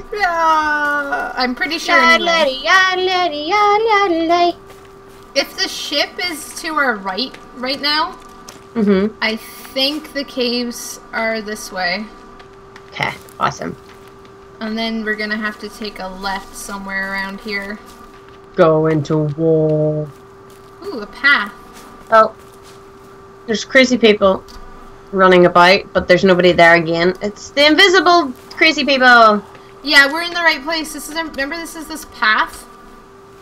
please. Uh, I'm pretty sure. Anyway. If the ship is to our right right now, Mm-hmm. I think the caves are this way. Okay, awesome. And then we're gonna have to take a left somewhere around here. Go into wall. Ooh, a path. Oh. There's crazy people running about, but there's nobody there again. It's the invisible crazy people. Yeah, we're in the right place. This is remember this is this path.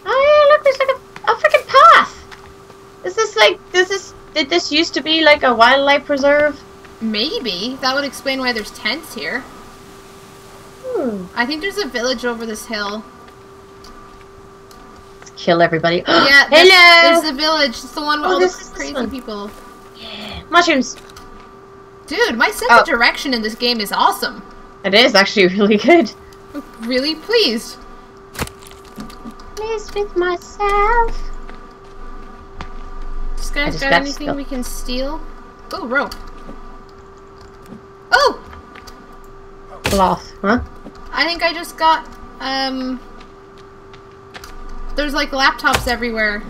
Oh yeah, look, there's like a, a freaking path. Is this like, this, did this used to be like a wildlife preserve? Maybe that would explain why there's tents here. Hmm. I think there's a village over this hill. Let's kill everybody. Yeah, there's, Hello! there's the village. It's the one with Oh, all the this is this crazy people. Mushrooms. Dude, my sense Oh. of direction in this game is awesome. It is actually really good. I'm really pleased. Pleased with myself. This I guy's just got got anything we can steal? Oh, rope. Oh! Cloth, huh? I think I just got, um... There's like laptops everywhere.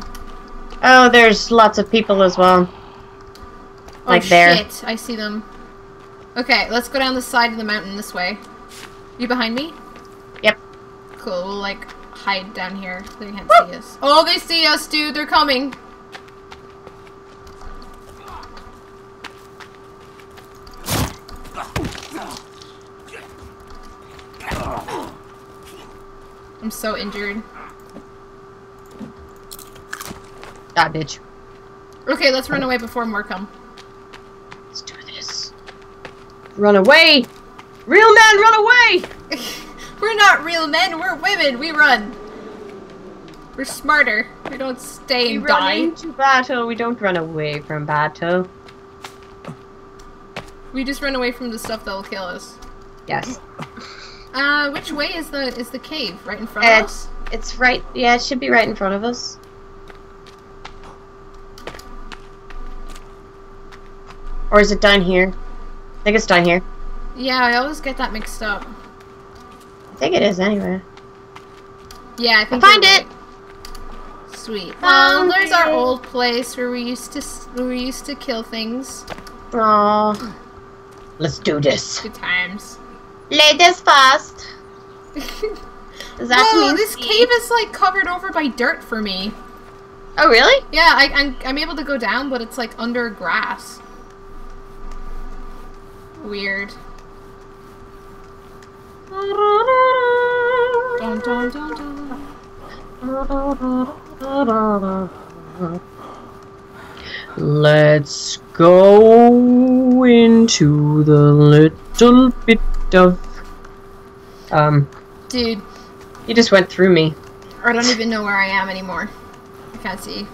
Oh, there's lots of people as well. Oh, Like there. shit. I see them. Okay, let's go down the side of the mountain this way. You behind me? Cool, we'll like hide down here. They can't see us. Oh, they see us, dude. They're coming. I'm so injured. That bitch. Okay, let's run away before more come. Let's do this. Run away! Real man, run away! We're not real men, we're women. We run. We're smarter. We don't stay We and run into battle. We don't run away from battle. We just run away from the stuff that will kill us. Yes. Uh, which way is the is the cave? Right in front Uh, of it's us? it's right. Yeah, it should be right in front of us. Or is it down here? I think it's down here. Yeah, I always get that mixed up. I think it is anyway. Yeah, I think find it. right. Sweet. Well, Found there's our old place where we used to where we used to kill things. Aww. Let's do this. Good times. Ladies first. That Whoa, mean this speed? cave is like covered over by dirt for me. Oh really? Yeah, I, I'm I'm able to go down, but it's like under grass. Weird. Dun, dun, dun. Let's go into the little bit of. Um, Dude, you just went through me. I don't even know where I am anymore. I can't see.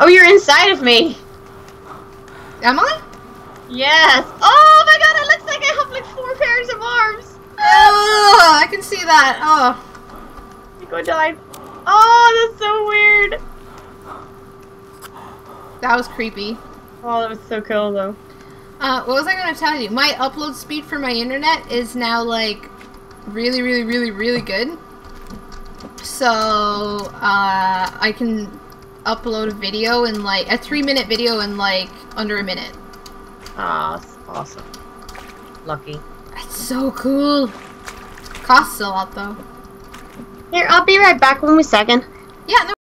Oh, you're inside of me. Am I? Yes. Oh my god, it looks like I that. Oh. You go die. Oh, that's so weird. That was creepy. Oh, that was so cool though. Uh, what was I going to tell you? My upload speed for my internet is now like really, really, really, really good. So uh, I can upload a video in like a three minute video in like under a minute. Ah, that's awesome. Lucky. That's so cool. Costs a lot though. Here, I'll be right back one second. Yeah, no